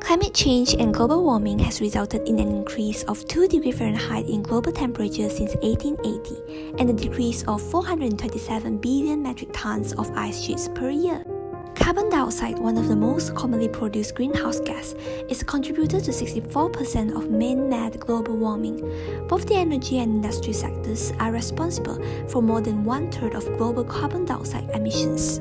Climate change and global warming has resulted in an increase of 2 degrees Fahrenheit in global temperature since 1880 and a decrease of 427 billion metric tons of ice sheets per year. Carbon dioxide, one of the most commonly produced greenhouse gas, is a contributor to 64% of man-made global warming. Both the energy and industry sectors are responsible for more than one-third of global carbon dioxide emissions.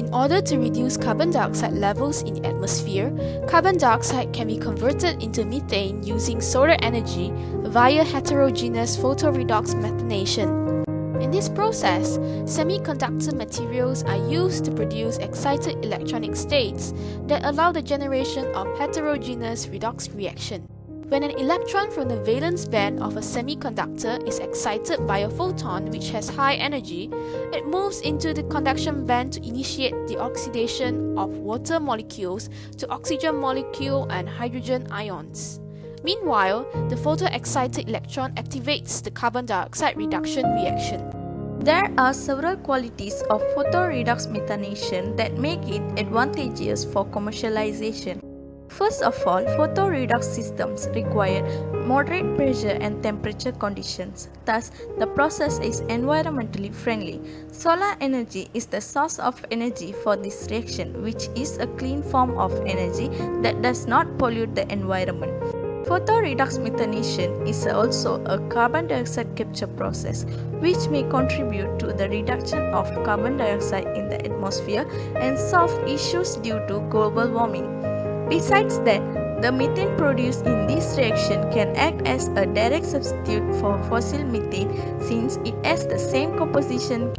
In order to reduce carbon dioxide levels in the atmosphere, carbon dioxide can be converted into methane using solar energy via heterogeneous photoredox methanation. In this process, semiconductor materials are used to produce excited electronic states that allow the generation of heterogeneous redox reaction. When an electron from the valence band of a semiconductor is excited by a photon which has high energy, it moves into the conduction band to initiate the oxidation of water molecules to oxygen molecule and hydrogen ions. Meanwhile, the photoexcited electron activates the carbon dioxide reduction reaction. There are several qualities of photoredox methanation that make it advantageous for commercialization. First of all, photoredox systems require moderate pressure and temperature conditions. Thus, the process is environmentally friendly. Solar energy is the source of energy for this reaction, which is a clean form of energy that does not pollute the environment. Photoredox methanation is also a carbon dioxide capture process which may contribute to the reduction of carbon dioxide in the atmosphere and solve issues due to global warming. Besides that, the methane produced in this reaction can act as a direct substitute for fossil methane since it has the same composition.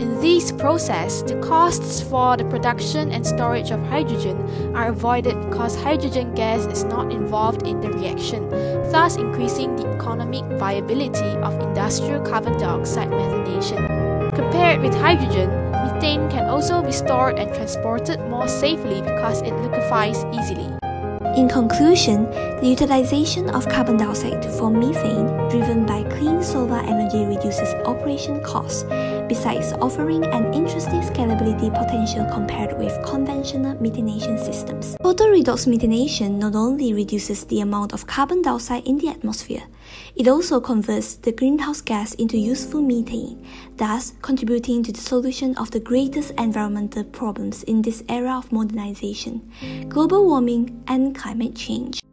In this process, the costs for the production and storage of hydrogen are avoided because hydrogen gas is not involved in the reaction, thus increasing the economic viability of industrial carbon dioxide methanation. Compared with hydrogen, methane can also be stored and transported more safely because it liquefies easily. In conclusion, the utilization of carbon dioxide to form methane driven by clean solar energy reduces operation costs, besides offering an interesting scalability potential compared with conventional methanation systems. Photoredox methanation not only reduces the amount of carbon dioxide in the atmosphere, it also converts the greenhouse gas into useful methane, thus contributing to the solution of the greatest environmental problems in this era of modernization, global warming and climate change.